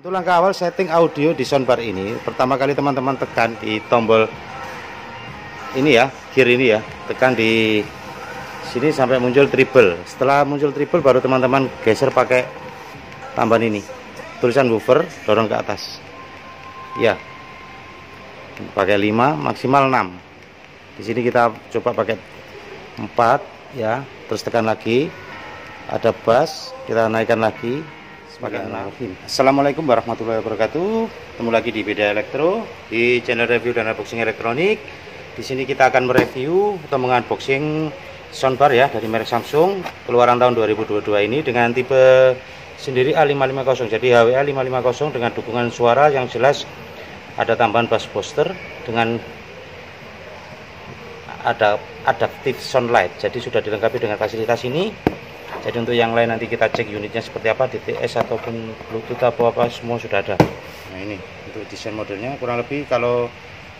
Untuk langkah awal setting audio di soundbar ini, pertama kali teman-teman tekan di tombol ini ya, gear ini ya, tekan di sini sampai muncul triple. Setelah muncul triple baru teman-teman geser pakai tambahan ini. Tulisan woofer dorong ke atas. Ya. Pakai 5 maksimal 6. Di sini kita coba pakai 4 ya, terus tekan lagi. Ada bass, kita naikkan lagi Assalamualaikum warahmatullahi wabarakatuh. Ketemu lagi di Beda Elektro di channel review dan unboxing elektronik. Di sini kita akan mereview atau mengunboxing soundbar ya dari merek Samsung keluaran tahun 2022 ini dengan tipe sendiri A550. Jadi HWA 550 dengan dukungan suara yang jelas ada tambahan bass booster dengan ada adaptive sound light. Jadi sudah dilengkapi dengan fasilitas ini jadi untuk yang lain nanti kita cek unitnya seperti apa DTS ataupun Bluetooth apa apa semua sudah ada. Nah ini untuk desain modelnya kurang lebih kalau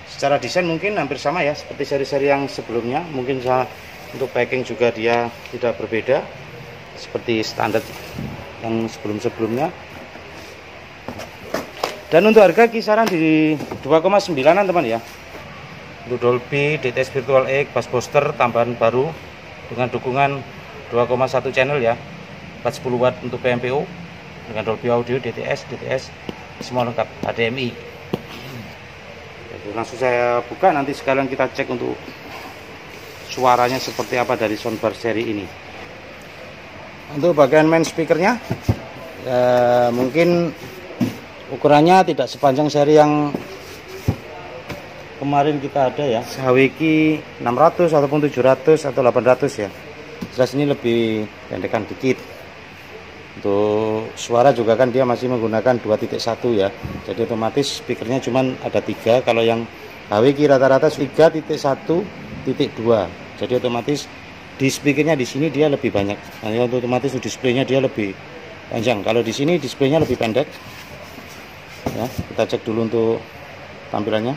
secara desain mungkin hampir sama ya seperti seri-seri yang sebelumnya. Mungkin untuk packing juga dia tidak berbeda seperti standar yang sebelum-sebelumnya. Dan untuk harga kisaran di 2,9an teman ya. Untuk Dolby, DTS Virtual X, Bass Booster tambahan baru dengan dukungan 2,1 channel ya. 410 watt untuk PMPO dengan Dolby Audio, DTS, DTS semua lengkap HDMI Jadi langsung saya buka nanti sekalian kita cek untuk suaranya seperti apa dari soundbar seri ini. Untuk bagian main speakernya ya, mungkin ukurannya tidak sepanjang seri yang kemarin kita ada ya. Hawiki 600 ataupun 700 atau 800 ya jelas ini lebih pendekan dikit. Untuk suara juga kan dia masih menggunakan 2.1 ya. Jadi otomatis speakernya cuman ada tiga. Kalau yang HWK rata-rata 3.1.2 jadi otomatis di speakernya di sini dia lebih banyak. Nah, untuk otomatis displaynya dia lebih panjang. Kalau di sini displaynya lebih pendek. Ya kita cek dulu untuk tampilannya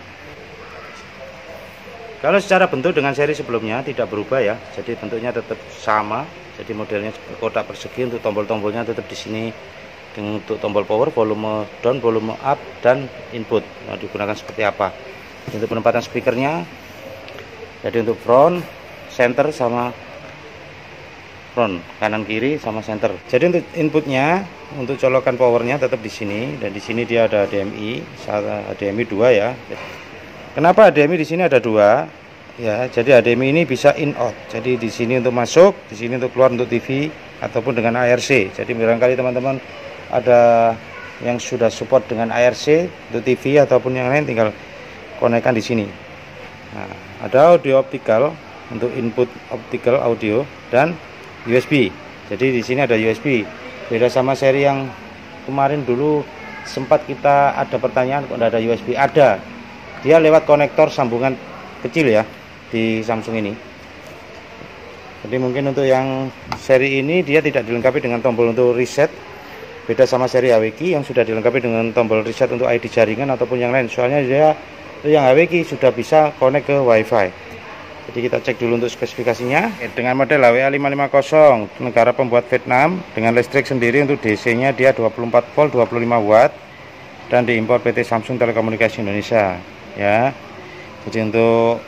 kalau secara bentuk dengan seri sebelumnya tidak berubah ya, jadi bentuknya tetap sama. Jadi modelnya kotak persegi untuk tombol-tombolnya tetap di sini untuk tombol power, volume down, volume up dan input. Nah, digunakan seperti apa? Untuk penempatan speakernya, jadi untuk front, center sama front, kanan kiri sama center. Jadi untuk inputnya, untuk colokan powernya tetap di sini dan di sini dia ada HDMI, HDMI 2 ya. Kenapa HDMI di sini ada dua? Ya, jadi HDMI ini bisa in out. Jadi di sini untuk masuk, di sini untuk keluar untuk TV ataupun dengan ARC. Jadi barangkali teman-teman ada yang sudah support dengan ARC untuk TV ataupun yang lain tinggal konekkan di sini. Nah, ada audio optical untuk input optical audio dan USB. Jadi di sini ada USB. Beda sama seri yang kemarin dulu sempat kita ada pertanyaan kok ada USB. Ada, dia lewat konektor sambungan kecil ya di Samsung ini. Jadi mungkin untuk yang seri ini dia tidak dilengkapi dengan tombol untuk reset. Beda sama seri Aweki yang sudah dilengkapi dengan tombol reset untuk ID jaringan ataupun yang lain. Soalnya dia yang Aweki sudah bisa connect ke WiFi. Jadi kita cek dulu untuk spesifikasinya. Dengan model HWA 550 negara pembuat Vietnam dengan listrik sendiri untuk DC nya dia 24 volt 25 watt dan diimpor PT Samsung Telekomunikasi Indonesia ya. Jadi untuk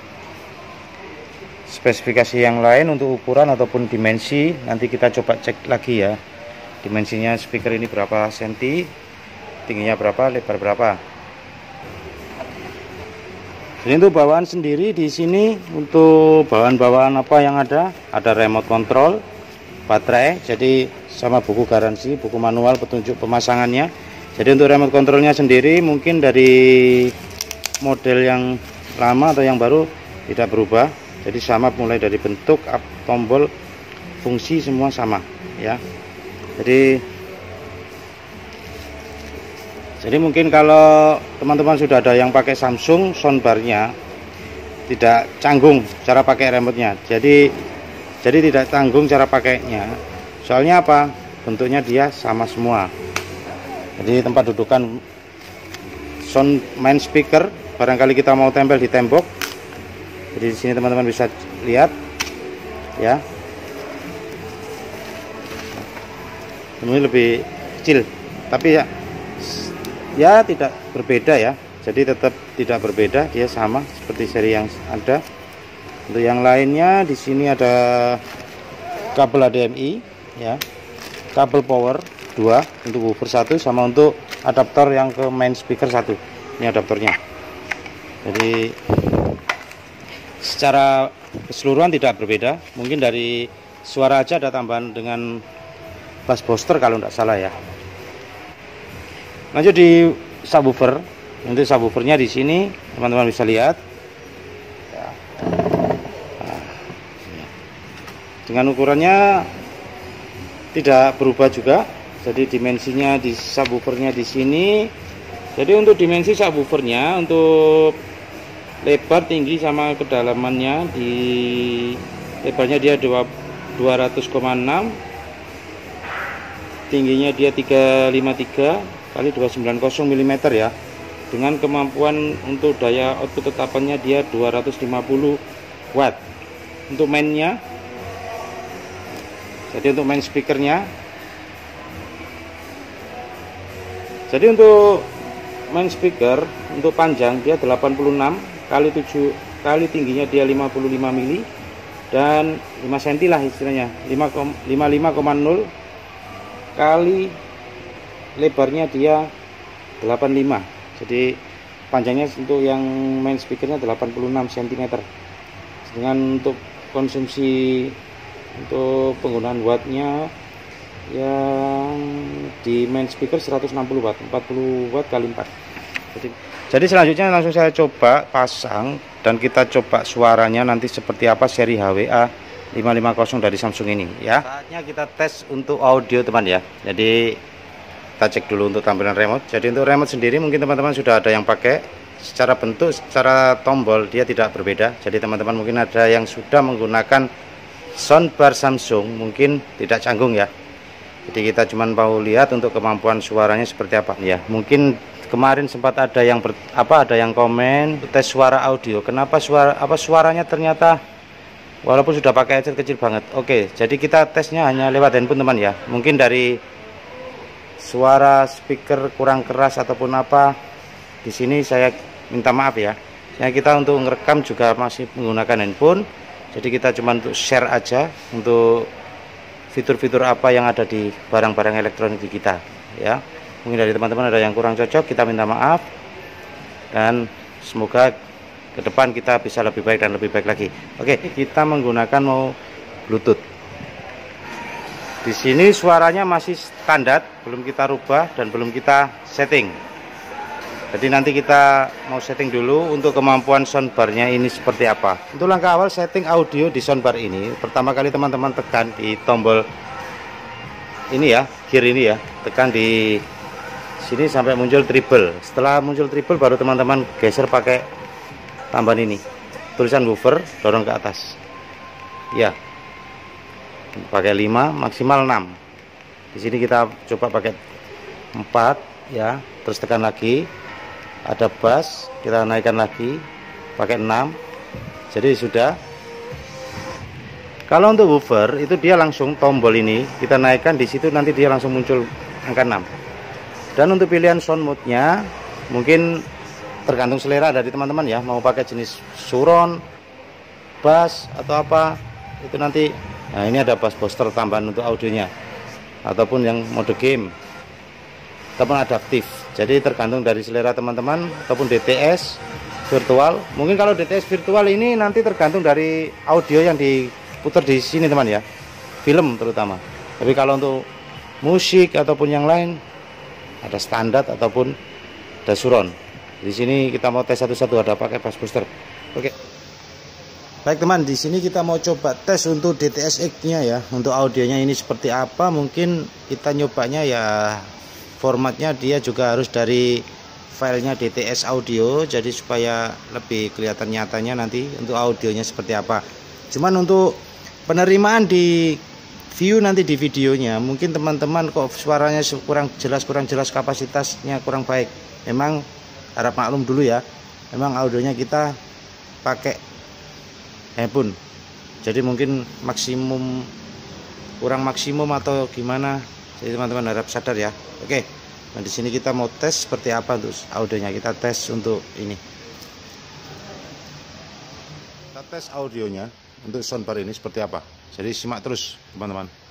spesifikasi yang lain untuk ukuran ataupun dimensi nanti kita coba cek lagi ya. Dimensinya speaker ini berapa senti tingginya berapa lebar berapa. Jadi untuk bawaan sendiri di sini untuk bawaan-bawaan apa yang ada ada remote control baterai jadi sama buku garansi buku manual petunjuk pemasangannya. Jadi untuk remote controlnya sendiri mungkin dari model yang lama atau yang baru tidak berubah. Jadi sama mulai dari bentuk tombol fungsi semua sama ya. Jadi jadi mungkin kalau teman-teman sudah ada yang pakai Samsung soundbarnya tidak canggung cara pakai remote-nya. Jadi jadi tidak tanggung cara pakainya. Soalnya apa? Bentuknya dia sama semua. Jadi tempat dudukan sound main speaker barangkali kita mau tempel di tembok. Jadi di sini teman-teman bisa lihat ya. Ini lebih kecil tapi ya ya tidak berbeda ya. Jadi tetap tidak berbeda dia sama seperti seri yang ada. Untuk yang lainnya di sini ada kabel HDMI ya. Kabel power 2 untuk woofer satu sama untuk adaptor yang ke main speaker satu. Ini adaptornya jadi secara keseluruhan tidak berbeda. Mungkin dari suara aja ada tambahan dengan bass booster kalau tidak salah ya. Lanjut di subwoofer. Untuk subwoofernya di sini teman-teman bisa lihat. Dengan ukurannya tidak berubah juga. Jadi dimensinya di subwoofernya di sini. Jadi untuk dimensi subwoofernya untuk lebar tinggi sama kedalamannya di lebarnya dia 200,6 tingginya dia 353 kali 290 mm ya. Dengan kemampuan untuk daya output tetapannya dia 250 watt. Untuk mainnya jadi untuk main speakernya. Jadi untuk main speaker untuk panjang dia 86 kali 7 kali tingginya dia 55 mili dan 5 cm lah istilahnya 55,0 kali lebarnya dia 85 jadi panjangnya untuk yang main speakernya 86 cm dengan untuk konsumsi untuk penggunaan wattnya yang di main speaker 160 watt 40 watt kali 4 jadi jadi selanjutnya langsung saya coba pasang dan kita coba suaranya nanti seperti apa seri HWA 550 dari Samsung ini ya. Saatnya kita tes untuk audio teman ya. Jadi kita cek dulu untuk tampilan remote. Jadi untuk remote sendiri mungkin teman-teman sudah ada yang pakai. Secara bentuk secara tombol dia tidak berbeda. Jadi teman-teman mungkin ada yang sudah menggunakan soundbar Samsung mungkin tidak canggung ya. Jadi kita cuma mau lihat untuk kemampuan suaranya seperti apa ya. Mungkin kemarin sempat ada yang ber, apa ada yang komen tes suara audio. Kenapa suara apa suaranya ternyata walaupun sudah pakai headset kecil banget? Oke jadi kita tesnya hanya lewat handphone teman ya. Mungkin dari suara speaker kurang keras ataupun apa di sini saya minta maaf ya. Ya kita untuk ngerekam juga masih menggunakan handphone. Jadi kita cuma untuk share aja untuk fitur-fitur apa yang ada di barang-barang elektronik di kita ya mungkin dari teman-teman ada yang kurang cocok kita minta maaf dan semoga ke depan kita bisa lebih baik dan lebih baik lagi oke kita menggunakan mau bluetooth di sini suaranya masih standar, belum kita rubah dan belum kita setting. Jadi nanti kita mau setting dulu untuk kemampuan soundbarnya ini seperti apa. Untuk langkah awal setting audio di soundbar ini, pertama kali teman-teman tekan di tombol ini ya, gear ini ya, tekan di sini sampai muncul triple. Setelah muncul triple baru teman-teman geser pakai tambahan ini. Tulisan woofer dorong ke atas. Ya, pakai 5 maksimal 6 di sini kita coba pakai 4 ya. Terus tekan lagi. Ada bass kita naikkan lagi. Pakai 6 jadi sudah. Kalau untuk woofer itu dia langsung tombol ini. Kita naikkan di situ nanti dia langsung muncul angka 6 dan untuk pilihan sound mode nya mungkin tergantung selera dari teman-teman ya. Mau pakai jenis suron bass atau apa itu nanti nah ini ada bass booster tambahan untuk audionya. Ataupun yang mode game. Ataupun adaptif. Jadi tergantung dari selera teman-teman ataupun DTS virtual. Mungkin kalau DTS virtual ini nanti tergantung dari audio yang diputar di sini teman ya. Film terutama. Tapi kalau untuk musik ataupun yang lain ada standar ataupun ada suron di sini kita mau tes satu-satu ada pakai bass booster oke Baik teman, di sini kita mau coba tes untuk DTSX-nya ya. Untuk audionya ini seperti apa? Mungkin kita nyobanya ya formatnya dia juga harus dari filenya DTS audio jadi supaya lebih kelihatan nyatanya nanti untuk audionya seperti apa. Cuman untuk penerimaan di view nanti di videonya mungkin teman-teman kok suaranya kurang jelas kurang jelas kapasitasnya kurang baik. Memang harap maklum dulu ya. Memang audionya kita pakai handphone jadi mungkin maksimum kurang maksimum atau gimana jadi teman-teman harap sadar ya oke Nah, di sini kita mau tes seperti apa untuk audionya. Kita tes untuk ini. Kita tes audionya untuk soundbar ini seperti apa. Jadi simak terus, teman-teman.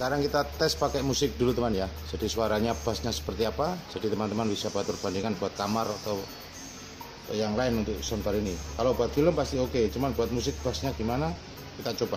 Sekarang kita tes pakai musik dulu teman ya. Jadi suaranya bassnya seperti apa. Jadi teman-teman bisa buat perbandingan buat kamar atau yang lain untuk soundbar ini. Kalau buat film pasti oke, cuman buat musik bassnya gimana? Kita coba.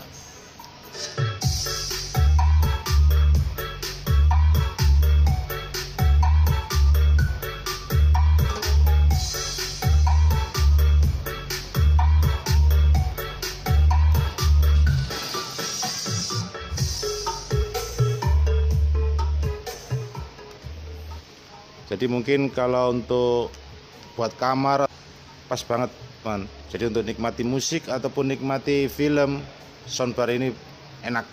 Jadi mungkin kalau untuk buat kamar pas banget, teman. Jadi untuk nikmati musik ataupun nikmati film soundbar ini enak.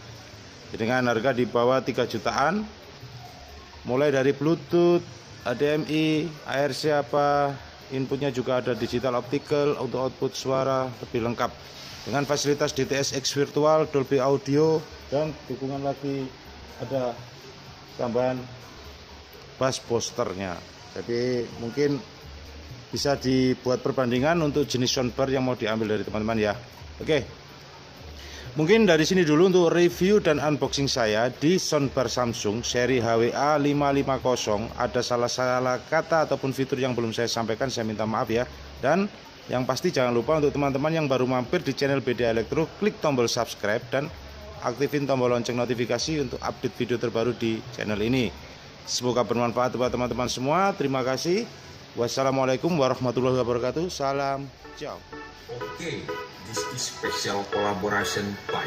Dengan harga di bawah 3 jutaan. Mulai dari Bluetooth, HDMI, ARC apa, inputnya juga ada digital optical untuk output suara lebih lengkap dengan fasilitas DTS:X virtual, Dolby Audio dan dukungan lagi ada tambahan bass posternya. Jadi mungkin bisa dibuat perbandingan untuk jenis soundbar yang mau diambil dari teman-teman ya. Oke. Mungkin dari sini dulu untuk review dan unboxing saya di soundbar Samsung seri HWA 550. Ada salah-salah kata ataupun fitur yang belum saya sampaikan, saya minta maaf ya. Dan yang pasti jangan lupa untuk teman-teman yang baru mampir di channel BD Elektro, klik tombol subscribe dan aktifin tombol lonceng notifikasi untuk update video terbaru di channel ini. Semoga bermanfaat buat teman-teman semua. Terima kasih. Wassalamualaikum warahmatullahi wabarakatuh. Salam. Ciao. Okay, this is special collaboration by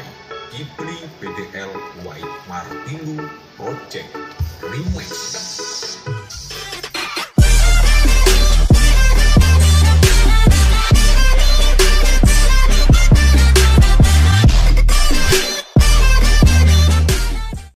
Kipli PDL White Martinu Project Remix.